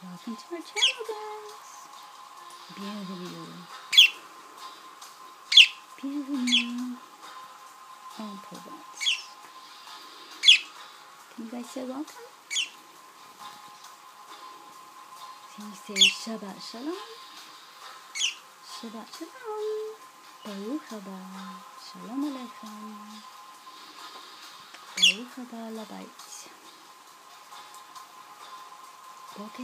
Welcome to our channel, guys. Bienvenue. Bienvenue en Provence. Can you guys say welcome? Can you say Shabbat Shalom? Shabbat Shalom. Baruch haba. Shalom Aleichem. Baruch haba labait. Erev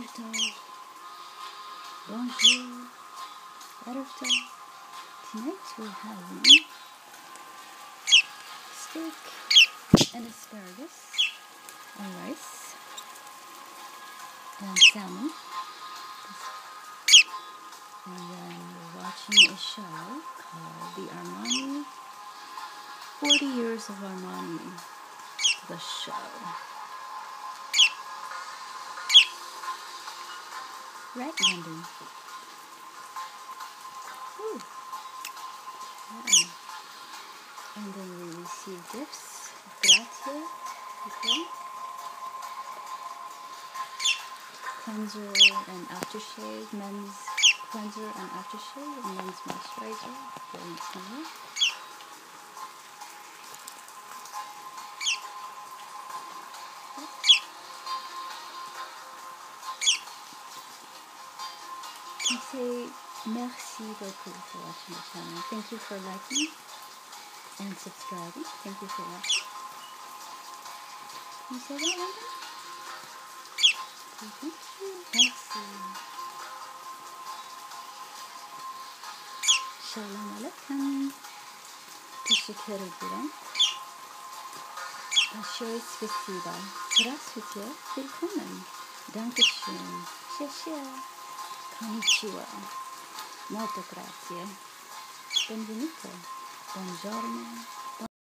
Tov. Tonight we're having steak and asparagus and rice and salmon. And then we're watching a show called The Armani 40 Years of Armani. The show. Right, London. Ooh. Yeah. And then we receive gifts. Gratiae. Okay. Cleanser and aftershave. Men's cleanser and aftershave. And men's moisturizer. Very small. I say merci beaucoup for watching the channel. Thank you for liking and subscribing. Thank you for watching. Can you say that, Linda? Okay, Thank you. Merci. Shalom Aleichem. Teşekkür Большое спасибо. Здравствуйте. Willkommen. Dankeschön. Shashia. Konnichiwa. Molto grazie. Benvenuto. Buongiorno.